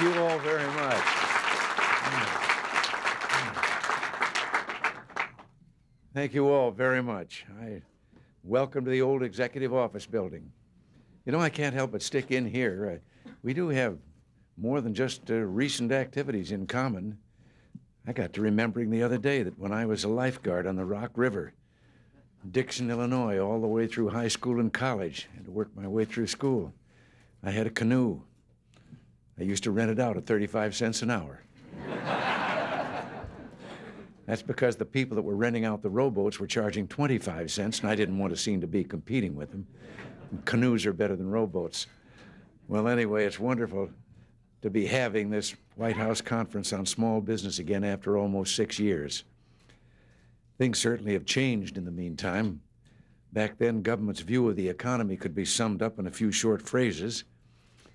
Thank you all very much. Thank you all very much. I welcome to the old executive office building. You know, I can't help but stick in here. Uh, we do have more than just uh, recent activities in common. I got to remembering the other day that when I was a lifeguard on the Rock River, Dixon, Illinois, all the way through high school and college, and to work my way through school, I had a canoe. I used to rent it out at 35 cents an hour. That's because the people that were renting out the rowboats were charging 25 cents, and I didn't want to seem to be competing with them. Canoes are better than rowboats. Well, anyway, it's wonderful to be having this White House conference on small business again after almost six years. Things certainly have changed in the meantime. Back then, government's view of the economy could be summed up in a few short phrases.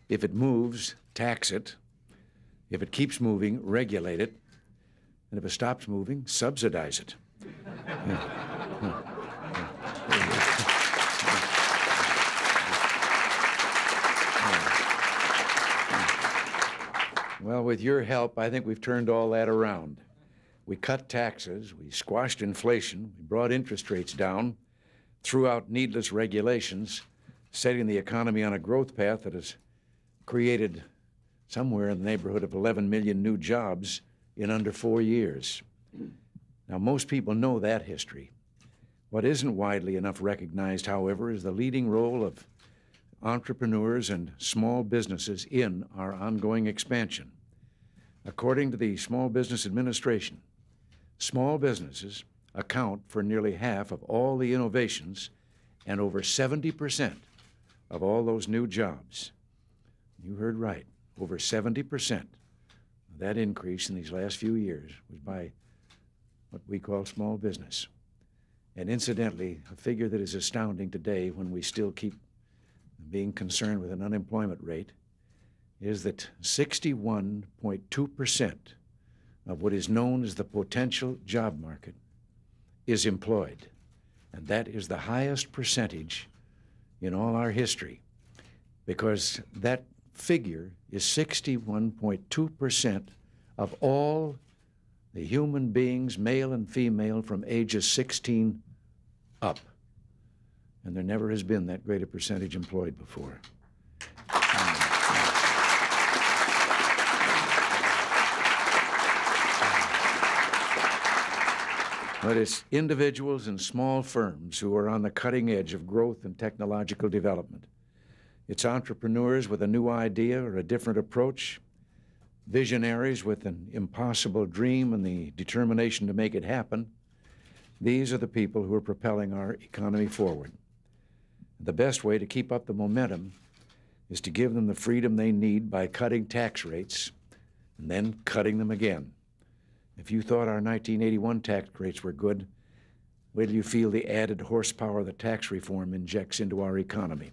If it moves, tax it. If it keeps moving, regulate it. And if it stops moving, subsidize it. Well, with your help, I think we've turned all that around. We cut taxes, we squashed inflation, we brought interest rates down, threw out needless regulations, setting the economy on a growth path that has created somewhere in the neighborhood of 11 million new jobs in under four years. Now, most people know that history. What isn't widely enough recognized, however, is the leading role of entrepreneurs and small businesses in our ongoing expansion. According to the Small Business Administration, small businesses account for nearly half of all the innovations and over 70% of all those new jobs. You heard right, over 70% of that increase in these last few years was by what we call small business. And incidentally, a figure that is astounding today when we still keep being concerned with an unemployment rate is that 61.2% of what is known as the potential job market is employed. And that is the highest percentage in all our history because that figure is 61.2% of all the human beings, male and female, from ages 16 up. And there never has been that great a percentage employed before. But it's individuals and small firms who are on the cutting edge of growth and technological development. It's entrepreneurs with a new idea or a different approach, visionaries with an impossible dream and the determination to make it happen. These are the people who are propelling our economy forward. The best way to keep up the momentum is to give them the freedom they need by cutting tax rates and then cutting them again. If you thought our 1981 tax rates were good, wait till you feel the added horsepower the tax reform injects into our economy.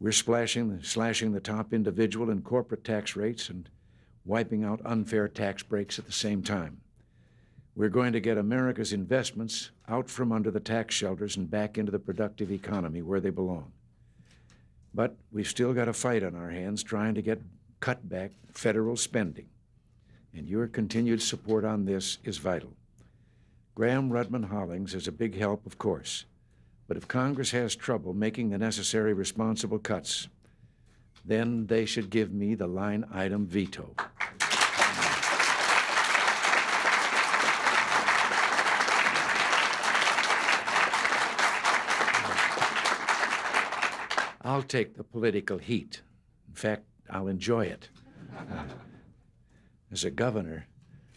We're splashing, slashing the top individual and corporate tax rates and wiping out unfair tax breaks at the same time. We're going to get America's investments out from under the tax shelters and back into the productive economy where they belong. But we've still got a fight on our hands trying to get cut back federal spending and your continued support on this is vital. Gramm Rudman Hollings is a big help, of course, but if Congress has trouble making the necessary responsible cuts, then they should give me the line item veto. I'll take the political heat. In fact, I'll enjoy it. Uh, as a governor,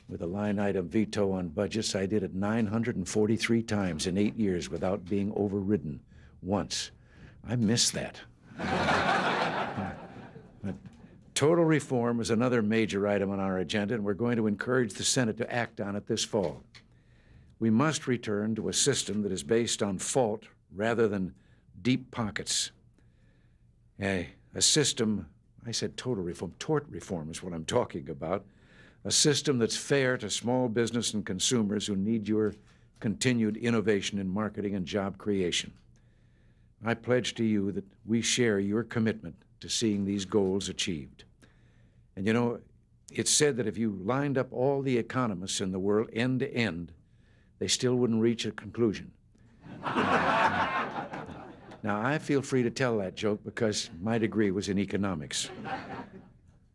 with a line item veto on budgets, I did it 943 times in eight years without being overridden once. I miss that. but total reform is another major item on our agenda, and we're going to encourage the Senate to act on it this fall. We must return to a system that is based on fault rather than deep pockets. A, a system, I said total reform, tort reform is what I'm talking about a system that's fair to small business and consumers who need your continued innovation in marketing and job creation. I pledge to you that we share your commitment to seeing these goals achieved. And you know, it's said that if you lined up all the economists in the world end to end, they still wouldn't reach a conclusion. now, I feel free to tell that joke because my degree was in economics.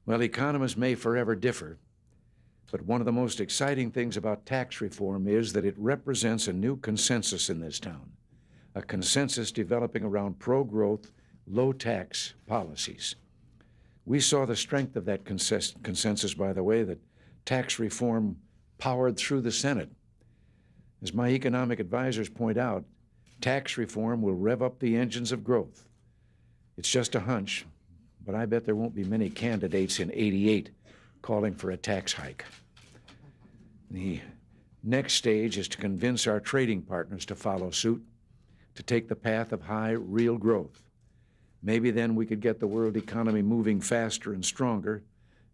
Well, economists may forever differ, but one of the most exciting things about tax reform is that it represents a new consensus in this town, a consensus developing around pro growth, low tax policies. We saw the strength of that consensus, by the way, that tax reform powered through the Senate. As my economic advisors point out, tax reform will rev up the engines of growth. It's just a hunch, but I bet there won't be many candidates in 88 calling for a tax hike. The next stage is to convince our trading partners to follow suit, to take the path of high real growth. Maybe then we could get the world economy moving faster and stronger,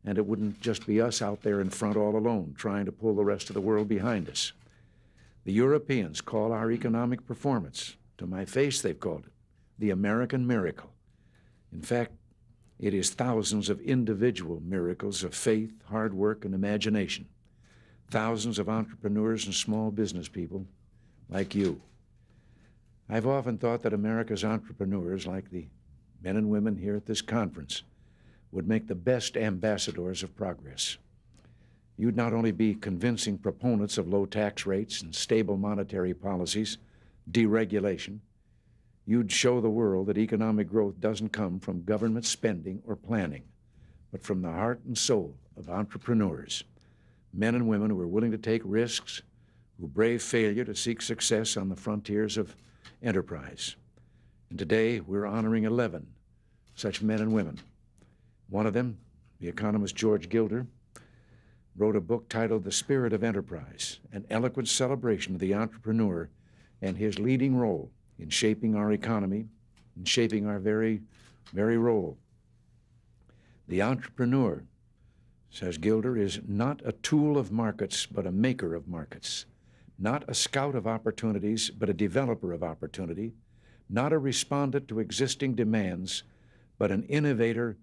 and it wouldn't just be us out there in front all alone trying to pull the rest of the world behind us. The Europeans call our economic performance, to my face they've called it, the American miracle. In fact, it is thousands of individual miracles of faith, hard work, and imagination. Thousands of entrepreneurs and small business people like you. I've often thought that America's entrepreneurs, like the men and women here at this conference, would make the best ambassadors of progress. You'd not only be convincing proponents of low tax rates and stable monetary policies, deregulation, you'd show the world that economic growth doesn't come from government spending or planning, but from the heart and soul of entrepreneurs, men and women who are willing to take risks, who brave failure to seek success on the frontiers of enterprise. And today we're honoring 11 such men and women. One of them, the economist George Gilder, wrote a book titled The Spirit of Enterprise, an eloquent celebration of the entrepreneur and his leading role in shaping our economy, in shaping our very, very role. The entrepreneur, says Gilder, is not a tool of markets, but a maker of markets. Not a scout of opportunities, but a developer of opportunity. Not a respondent to existing demands, but an innovator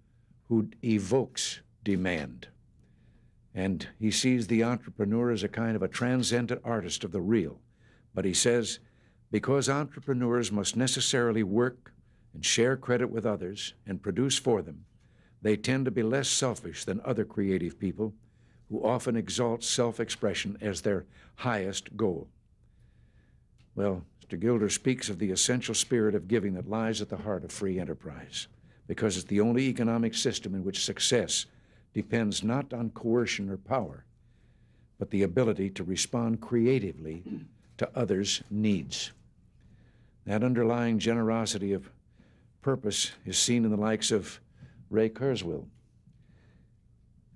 who evokes demand. And he sees the entrepreneur as a kind of a transcendent artist of the real. But he says because entrepreneurs must necessarily work and share credit with others and produce for them, they tend to be less selfish than other creative people who often exalt self expression as their highest goal. Well, Mr. Gilder speaks of the essential spirit of giving that lies at the heart of free enterprise, because it's the only economic system in which success depends not on coercion or power, but the ability to respond creatively to others' needs. That underlying generosity of purpose is seen in the likes of Ray Kurzweil,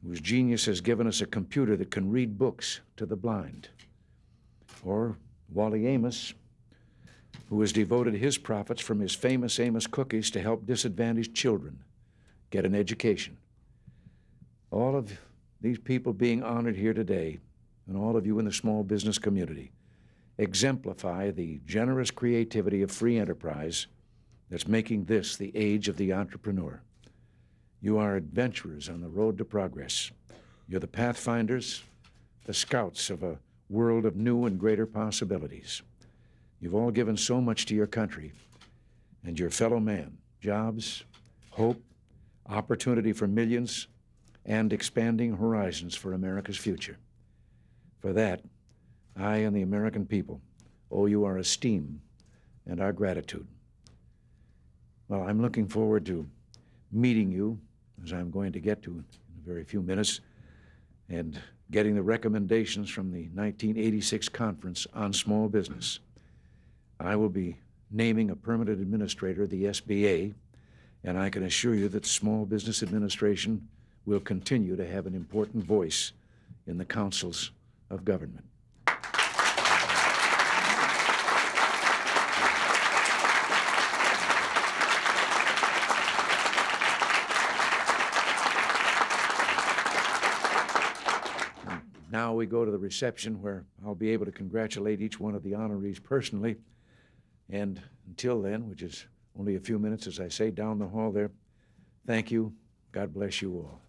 whose genius has given us a computer that can read books to the blind, or Wally Amos, who has devoted his profits from his famous Amos cookies to help disadvantaged children get an education. All of these people being honored here today, and all of you in the small business community, exemplify the generous creativity of free enterprise that's making this the age of the entrepreneur. You are adventurers on the road to progress. You're the pathfinders, the scouts of a world of new and greater possibilities. You've all given so much to your country and your fellow man jobs, hope, opportunity for millions, and expanding horizons for America's future. For that, I and the American people owe you our esteem and our gratitude. Well, I'm looking forward to meeting you, as I'm going to get to in a very few minutes, and getting the recommendations from the 1986 Conference on Small Business. I will be naming a permanent administrator of the SBA, and I can assure you that Small Business Administration will continue to have an important voice in the councils of government. Now we go to the reception where I'll be able to congratulate each one of the honorees personally. And until then, which is only a few minutes, as I say, down the hall there, thank you. God bless you all.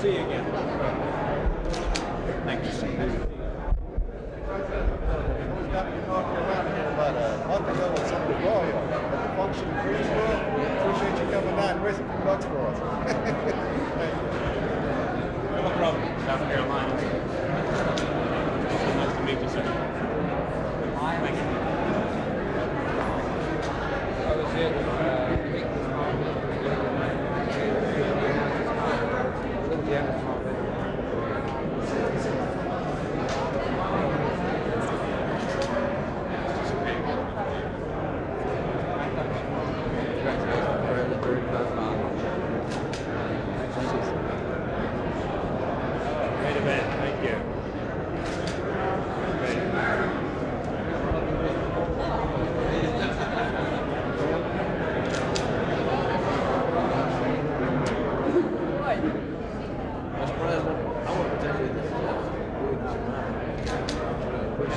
See you again. Thank you. got me in North Carolina here about a month ago of the royal at the function Greensboro. Appreciate you coming down and raising a few bucks for us. Thank you. No problem. South Carolina.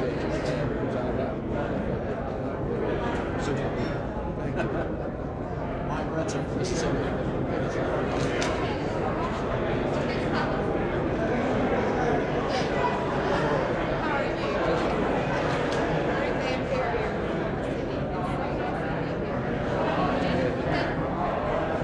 changes.